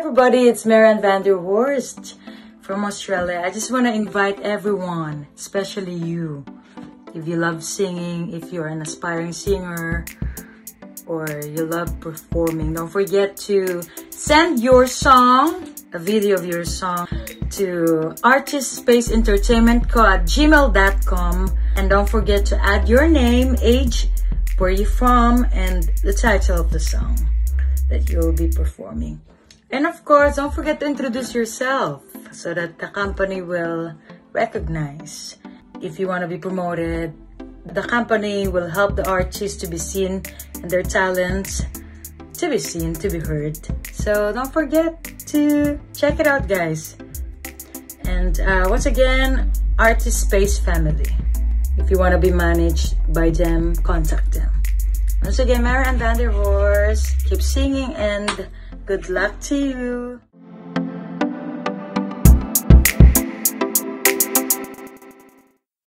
everybody, it's Mary Ann van der Horst from Australia. I just want to invite everyone, especially you, if you love singing, if you're an aspiring singer, or you love performing, don't forget to send your song, a video of your song, to artistspacentertainmentco at gmail.com. And don't forget to add your name, age, where you're from, and the title of the song that you'll be performing. And of course, don't forget to introduce yourself so that the company will recognize if you want to be promoted. The company will help the artists to be seen and their talents to be seen, to be heard. So don't forget to check it out, guys. And uh, once again, Artist Space Family. If you want to be managed by them, contact them. Once again, Mary Ann van der Horst. Keep singing and good luck to you.